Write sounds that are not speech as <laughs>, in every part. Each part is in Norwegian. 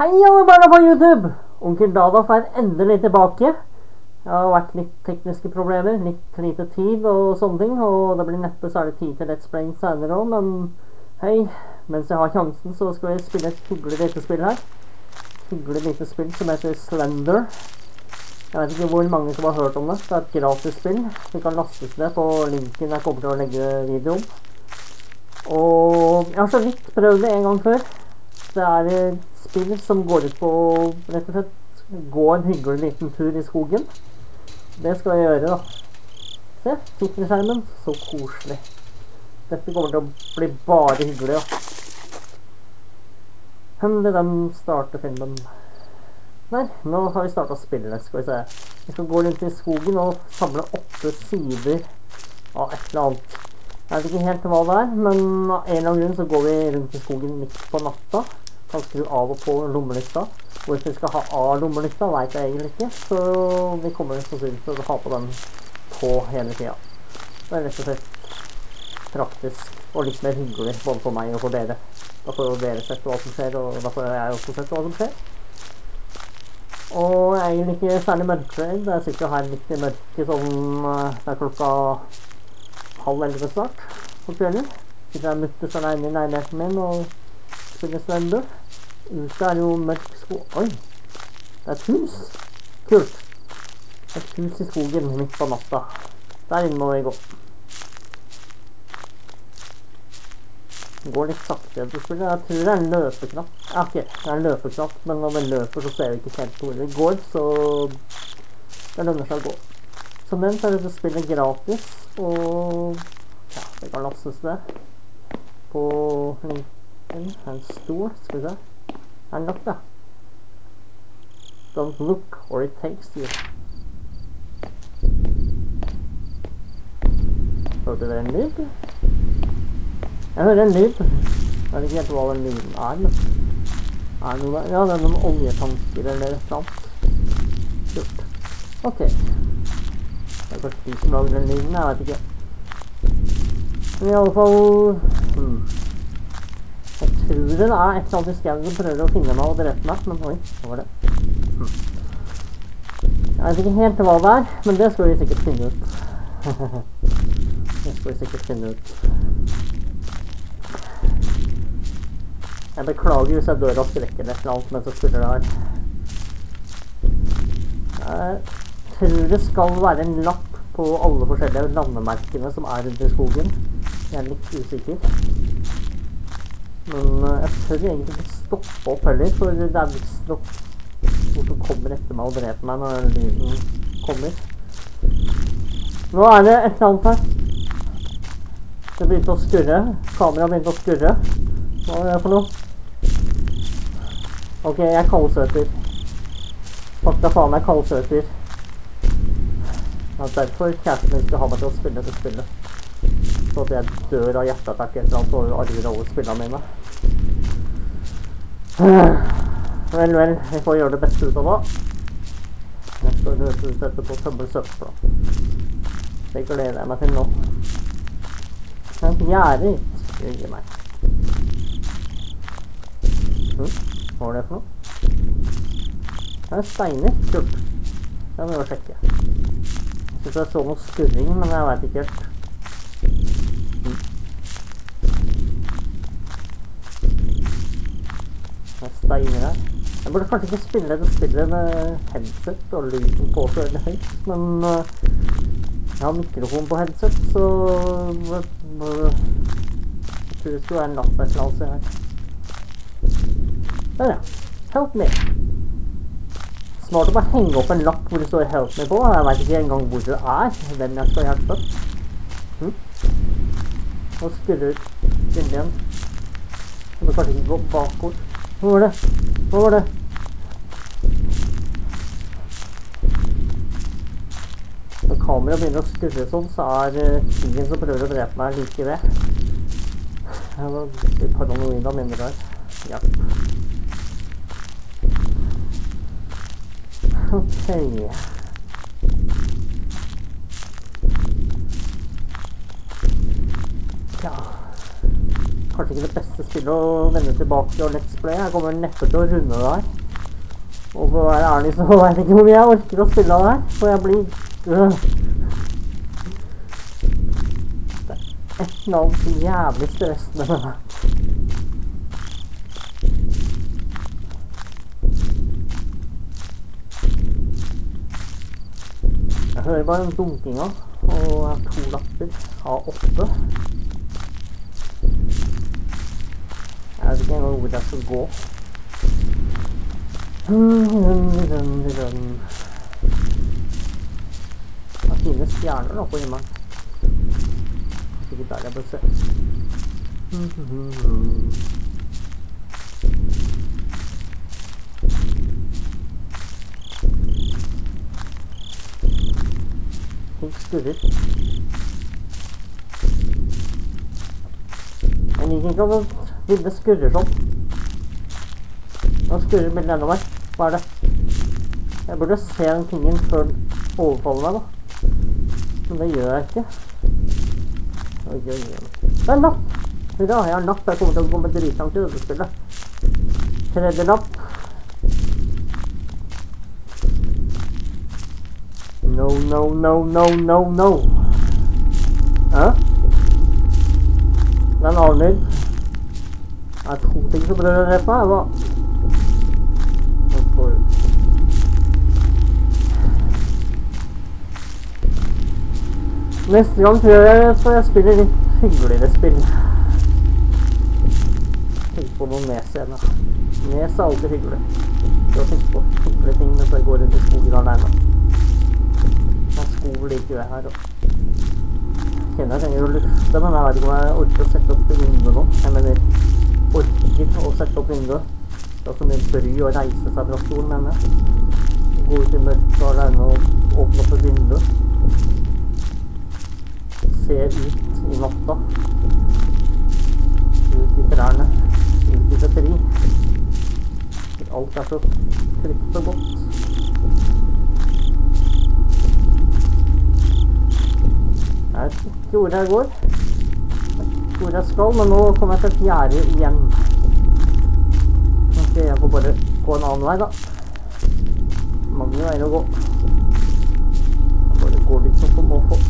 Hei, alle barna på YouTube! Onkel Dadaf er endelig tilbake. Det har vært litt tekniske problemer, litt lite tid og sånne ting. Og det blir neppe særlig tid til Let's Play senere òg, men hei. Mens jeg har sjansen, så skal jeg spille et hyggelig lite spill her. Hyggelig lite spill som heter Slender. Jeg vet ikke hvor mange som har hørt om det. Det er et gratis spill. Du kan lastes ned på linken jeg kommer til å legge videoen. Og jeg har så vidt prøvd det en gang før. Det er et spill som går ut på rett og slett gå en hyggelig liten tur i skogen. Det skal jeg gjøre, da. Se, tittelskjermen. Så koselig. Dette kommer til å bli bare hyggelig, da. Hendelig dem starter filmen. Nei, nå har vi starta spillet, skal vi se. Vi skal gå rundt i skogen og samle åtte sider av et eller annet. Jeg vet ikke helt hva det er, men av en eller annen grunn så går vi rundt i skogen midt på natta. Kan skru av og på lommelykta. Hvorfor vi skal ha av lommelykta, veit jeg egentlig ikke. Så vi kommer sannsynligvis til å ha på den på hele tida. Det er rett og slett praktisk og litt mer hyggelig både for meg og for dere. Da får jo dere sett hva som skjer, og da får jeg også sett hva som skjer. Og jeg er egentlig ikke særlig mørkredd. Jeg sitter jo her midt i mørket sånn Det er klokka halv elleve snart på kvelden. Sitter jeg mutters aleine i leiligheten min og spiller Slender. Ute er jo mørk sko... Oi! Det er et hus. Kult. Et hus i skogen midt på natta. Der inne må vi gå. Går litt sakte til spillet. Jeg tror det er en løpeknapp. Ja, ok, det er en løpeknapp, men når vi løper, så ser vi ikke helt hvor vi går, så det lønner seg å gå. Som nevnt er dette spillet gratis, og ja, det kan lastes ned på en, En stol, skal vi se. Er den lagt, da? Don't look, or it takes you. Hørte dere en lyd? Jeg hører en lyd. Jeg vet ikke helt hva den lyden er, men er det noe der? Ja, det er noen oljetanker eller et eller. Kult. Ok. Kanskje som lager den lyden, jeg vet ikke. Men i alle fall hmm. Jeg tror det er et eller annet i skauen som prøver å finne meg og drepe meg, men oi, hva var det? Hmm. Jeg vet ikke helt hva det er, men det skal vi sikkert finne ut. det skal vi sikkert finne ut. Jeg beklager hvis jeg dør av skrekk eller eller annet mens jeg spiller det her. Jeg tror det skal være en lapp på alle forskjellige landemerkene som er rundt i skogen. Jeg er litt usikker. Men jeg tør egentlig ikke stoppe opp heller, for det er visstnok noen som kommer etter meg og dreper meg når lyden kommer. Nå er det et eller annet her. Det begynte å skurre. Kameraet begynte å skurre. Hva er det for noe? Ok, jeg kaldsøter. Fakta faen, jeg kaldsøter. Det er derfor kjæresten min skulle ha meg til å spille dette spillet. Så at jeg dør av hjerteattakk eller annet og arver alle spillene mine. Vel, vel, vi får gjøre det beste ut av det. Jeg skal løse ut dette på tømme søpla. Det gleder jeg meg til nå. En gjerde skal gi meg. Hm, hva var det for noe? Det er steiner. Kult. Det må vi sjekke. Jeg jeg så noe skurring, men jeg vet ikke helt. med steiner her. Jeg burde kanskje ikke spille det spillet med headset og lyden på så veldig høyt, men uh, jeg har mikrofon på headset, så uh, jeg tror det skulle være en lapp et eller annet sted her. Der, ja. Help me. Smart å bare henge opp en lapp hvor det står 'help me' på. Jeg vet ikke engang hvor det er, hvem jeg skal hjelpe. Hm? Nå ut inn igjen. Jeg må kanskje ikke gå bakover. Hva var det? Hva var det? Når kameraet begynner å skurre sånn, så er tingen som prøver å drepe meg, like ved. Jeg var litt paranoid av minner der. Ja. Ok. Ja. Kanskje ikke det beste spillet å vende tilbake og let's play. Jeg kommer neppe til å runde det her. Og for å være ærlig så vet jeg ikke hvor mye jeg orker å spille av det her. For jeg blir øh. Det er et eller annet jævlig stressende med det. Jeg hører bare den dunkinga, og to lapper av åtte. Jeg vet ikke engang hvor jeg skal gå. Det er fine stjerner nå på himmelen. Sikkert ikke der jeg bør se. Ting skurrer. Jeg liker ikke at bildet skurrer sånn. Nå skurrer bildet enda mer. Hva er det? Jeg burde se den tingen før den overfaller meg, da. Men det gjør jeg ikke. Oi, oi, oi. Det er napp! Hurra, jeg har napp. Jeg kommer til å komme dritlangt i dette spillet. Tredje napp. No, no, no, no, no, no. Hæ? Det er to ting som prøver å drepe meg. Hva? Neste gang tror jeg så jeg spiller litt hyggeligere spill. Tenk på noe nes igjen. da. Nes er alltid hyggelig. Du å tenke på hyggelige ting mens jeg går rundt i skogen alene. Det liker ved her. Og kjenner jeg trenger å lufte, men jeg vet ikke om jeg orker å sette opp vinduet nå. Jeg mener, orker å sette opp vinduet. Det er så mye bry å reise seg fra stolen, mener jeg. Gå ut i mørket alene og åpne opp et vindu. Se ut i natta. Ut i trærne. Ut i batteri. Alt er så trygt og godt. Ikke hvor jeg går. Hvor jeg skal, men nå kommer jeg til fjerde igjen. Kanskje jeg får bare gå en annen vei, da. Mange veier å gå. Jeg bare går litt sånn på måfå.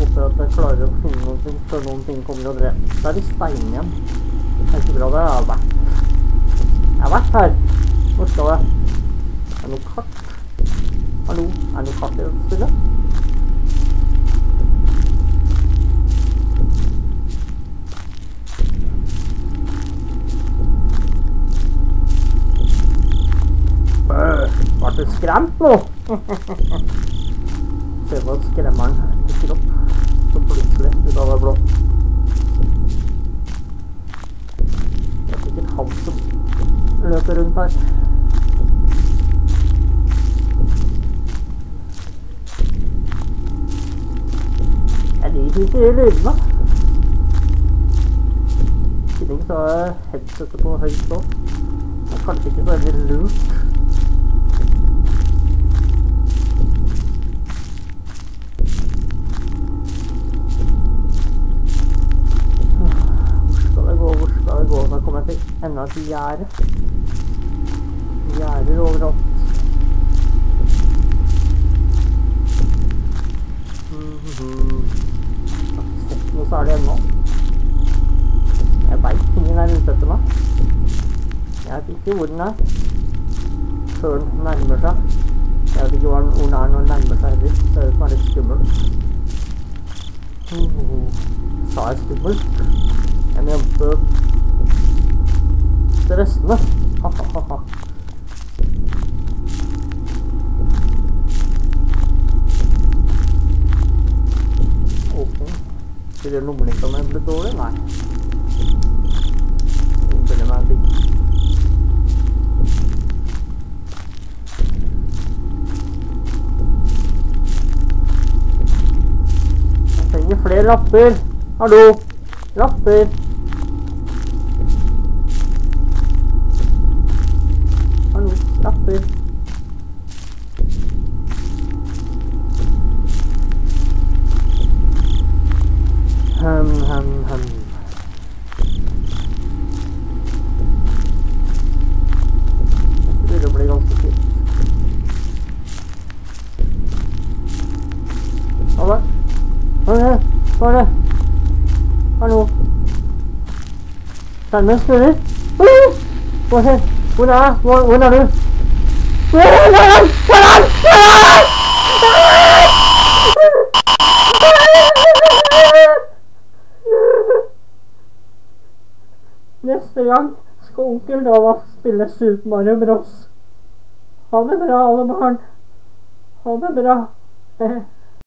Håper at jeg klarer å finne noen ting før noen ting kommer og dreper. Der er det stein igjen. Det er ikke bra, har jeg vært. Jeg har vært her. Hvor skal jeg? Er det noe kart? Hallo? Er det noe kart i dette spillet? Øh, Ble skremt nå? Prøver å skremme han dukker opp så plutselig ut av det blå. Det er sikkert han som løper rundt her. Jeg liker ikke de lydene. I tillegg så har jeg headsetet på høyt nå. Er kanskje ikke så veldig lurt. Hvor skal det gå, hvor skal det gå? Da kommer jeg til enda et gjerde. Gjerder overalt. Mhm. Jeg har ikke sett noe særlig ennå. Jeg veit ingen er ute etter meg. Jeg vet ikke hvor den er. Før den nærmer seg. Jeg vet ikke hvor den er når den nærmer seg heller. Det er det som er litt skummelt. Mhm. Sa jeg skummelt? Jeg mente stressende. Ha-ha-ha. Ok. Spiller lommelykta mi blitt dårlig? Nei. Innbiller meg ting. Jeg trenger flere lapper. Hallo? Lapper. Hallo, lapper. Hem, hem, hem. Hva er det? Hallo? Skjermen snurrer. Hvor er Hvor er Hvor, hvor? Hvor er du? Hvor er du? Hvor er du? Hvor er du? Neste gang skal onkel Dava spille Super Mario Bros. Ha det bra, alle barn. Ha det bra. <laughs>